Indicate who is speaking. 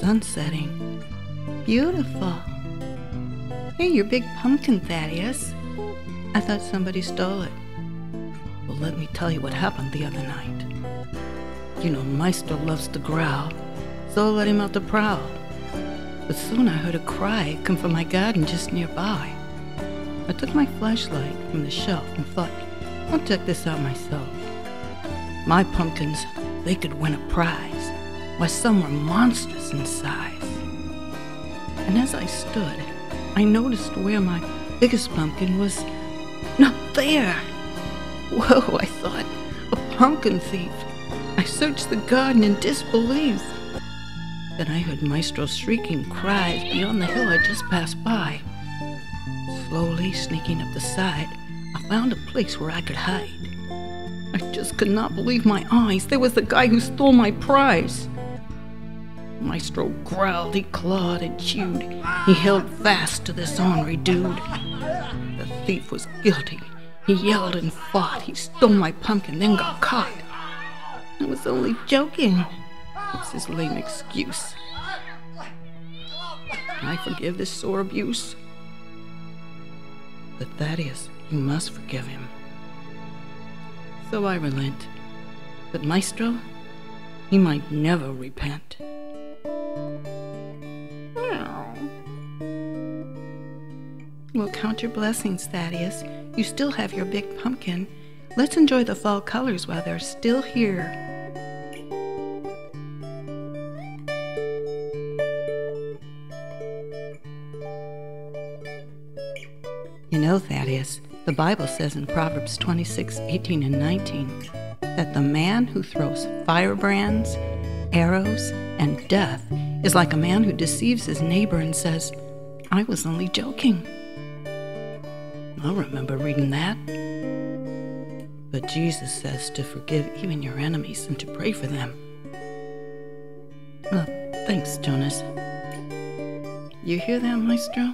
Speaker 1: sun setting. Beautiful. Hey, your big pumpkin, Thaddeus. I thought somebody stole it. Well, let me tell you what happened the other night. You know, Maestro loves to growl, so I let him out to prowl. But soon I heard a cry come from my garden just nearby. I took my flashlight from the shelf and thought, I'll check this out myself. My pumpkins, they could win a prize, why some were monstrous in size. And as I stood, I noticed where my biggest pumpkin was not there. Whoa, I thought, a pumpkin thief. I searched the garden in disbelief. Then I heard Maestro's shrieking cries beyond the hill I just passed by. Slowly sneaking up the side, I found a place where I could hide. I just could not believe my eyes. There was the guy who stole my prize. Maestro growled, he clawed and chewed. He held fast to this ornery dude. The thief was guilty. He yelled and fought. He stole my pumpkin, then got caught. I was only joking. What's his lame excuse? Can I forgive this sore abuse? But Thaddeus, you must forgive him. So I relent. But Maestro, he might never repent. Well, count your blessings, Thaddeus. You still have your big pumpkin. Let's enjoy the fall colors while they're still here. You know, Thaddeus, the Bible says in Proverbs 26 18 and 19 that the man who throws firebrands, arrows, and death is like a man who deceives his neighbor and says, I was only joking. I remember reading that. But Jesus says to forgive even your enemies and to pray for them. Well, thanks, Jonas. You hear that, Maestro?